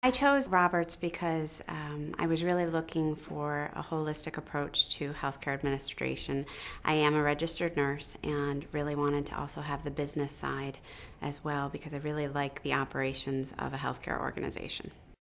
I chose Roberts because um, I was really looking for a holistic approach to healthcare administration. I am a registered nurse and really wanted to also have the business side as well because I really like the operations of a healthcare organization.